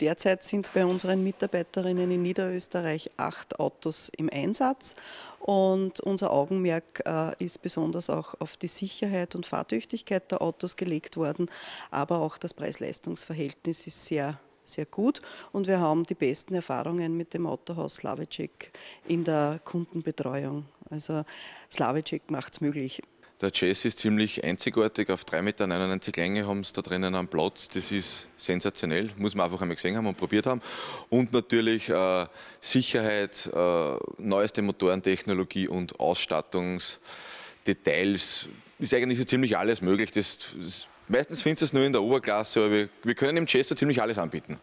Derzeit sind bei unseren Mitarbeiterinnen in Niederösterreich acht Autos im Einsatz und unser Augenmerk äh, ist besonders auch auf die Sicherheit und Fahrtüchtigkeit der Autos gelegt worden, aber auch das Preis-Leistungs-Verhältnis ist sehr sehr gut und wir haben die besten Erfahrungen mit dem Autohaus Slavicek in der Kundenbetreuung. Also Slavicek macht es möglich. Der Jazz ist ziemlich einzigartig. Auf 3,99 Meter Länge haben sie da drinnen einen Platz. Das ist sensationell. Muss man einfach einmal gesehen haben und probiert haben. Und natürlich äh, Sicherheit, äh, neueste Motorentechnologie und Ausstattungsdetails. Ist eigentlich so ziemlich alles möglich. Das, das, meistens findest du es nur in der Oberklasse, aber wir, wir können im Jazz so ziemlich alles anbieten.